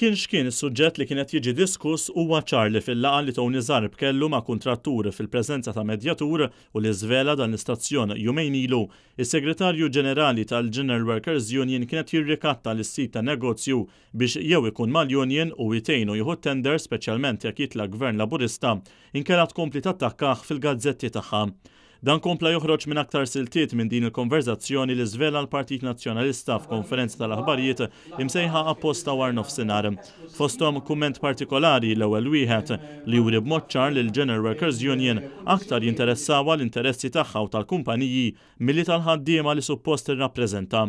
Kien x'kien is-suġġett li kien qed jiġi diskuss, huwa ċar li fil-laqgħa li Tony Zarb kellu ma' kuntratturi fil-preżenza ta' medjatur u li żvela dan l-istazzjon jumejn ilu, is-Segretarju Ġenerali tal-General Workers Union kien qed jirrikatta lis-sid tan-negozju biex jew ikun mal-union u jtejnu jieħu t-tender speċjalment jekk jitla' Gvern Laburista inkella tkompli tattakkah fil-gazzetti tagħha. Dan kompla joħroġ minn aktar siltiet minn din il-konverżazzjoni li żvela l-Partit Nazzjonalista f'konferenza tal-aħbarijiet imsejħa apposta war nofsinhar. Fosthom kumment partikolari, l-ewwel wieħed, li juri b'mod ċar li l-General Workers Union aktar jinteressawha l-interessi tagħha u tal-kumpaniji milli tal-ħaddiema li suppost tirrappreżenta.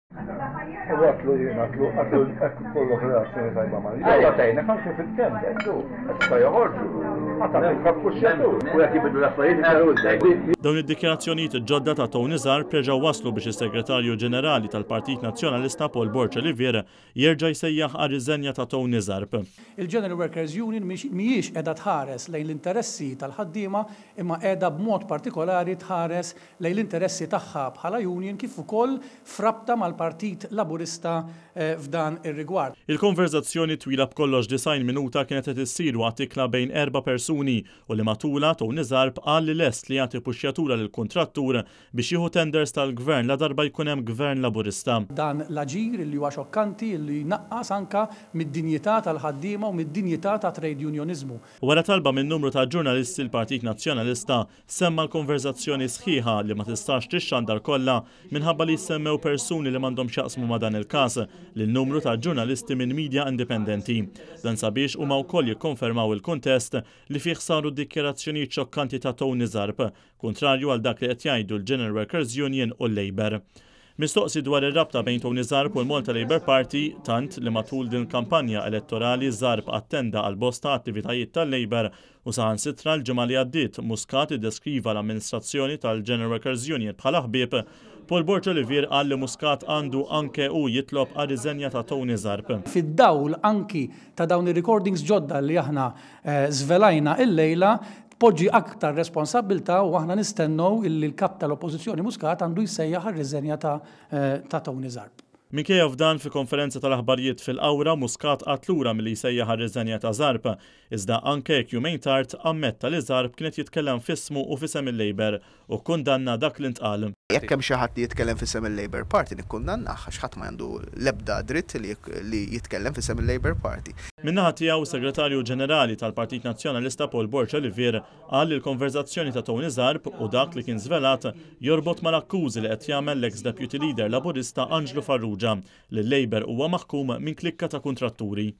U għatlu jien għatlu għatlu hekk kollok relazzjoni tajba mal Għalli għatajna kan kif itkellem, du, għax ma joħorġu. Għatak il-kappusċetu, u jekk jibidlu l-affarijiet iktar u iktar. Dawn id-dikjarazzjonijiet il-ġodda ta' Tony Zar preġgħu waslu biex is-Segretarju Ġenerali tal-Partit Nazzjonalista Paul Borceliviere jerġa' jsejjaħ għar-riżenja ta' Tony Zarb. Il-General Workers Union mhijiex qiegħda tħares lejn l-interessi tal-ħaddiema imma qiegħda b'mod partikolari tħares lejn l-interessi tagħha bħala union kif ukoll f'rabta mal-Partit Laburista f'dan ir-rigward. Il-konverżazzjoni twila b'kollox 90 minuta kienet qed issir waqt ikla bejn erba' persuni u li matulha Tony Zarb qal li lest li jagħti puxxjatura lill-kuntrattur biex jieħu tenders tal-Gvern ladarba jkun hemm Gvern Laburista. Dan l-aġir li huwa xokkanti u li jnaqqas anke mid-dinjità tal-ħaddiema u mid-dinjità tat-trejdjunjoniżmu. Wara talba minn numru ta' ġurnalisti l-Partit Nazzjonalista Semma l-konverżazzjoni sħiħa li ma tistax tixxandar kollha minħabba li jissemmew persuni li m'għandhom x'jaqsmu ma' dan il-każ lil numru ta' ġurnalisti minn midja indipendenti. Dan sabiex huma wkoll jikkonfermaw il-kuntest li fih saru d-dikjarazzjonijiet xokkanti ta' Tony Zarb, kuntrarju għal dak li qed jgħidu l-General Workers Union u l-Labour. Mistoqsi dwar ir-rabta bejn Tony Zarb u l-Malta Labour Party, tant li matul din il-kampanja elettorali Zarb attenda għal bosta attivitajiet tal-Labour U saħansitra l-ġimgħa li għaddiet, Muscat iddeskriva l-amministrazzjoni tal-General Workers Union bħala ħbieb. Paul Borg Olivier qal li Muscat għandu anke hu jitlob għar-riżenja ta' Tony Zarb. Fid-dawl anki ta' dawn ir-recordings ġodda li aħna żvelajna illejla, tpoġġi aktar responsabbiltà u aħna nistennew illi l-Kap tal-Oppożizzjoni Muscat għandu jsejjaħ għar-riżenja ta' Tony Zarb. Minkejja f'dan, fi konferenza tal-aħbarijiet fil-Qawra, Muscat qagħad lura milli jsejjaħ għar-riżenja ta' Zarb. Iżda anke jekk jumejn tard, ammetta li Zarb kien qed jitkellem f'ismu u f'isem il-Labour u kkundanna dak li ntqal. Jekk hemm xi ħadd li jitkellem f'isem il-Labour Party nikkundannah għax ħadd ma għandu l-ebda dritt li jitkellem f'isem il-Labour Party. Min-naħa tiegħu, is-Segretarju Ġenerali tal-Partit Nazzjonalista Paul Borg Olivier qal li l-konverżazzjoni ta' Tony Zarb u dak li kien żvelat jorbot mal-akkużi li qed jagħmel l-eks Deputy Leader Laburista Anġlu Farrugia li l-Labour huwa maħkum minn klikka ta' kuntratturi.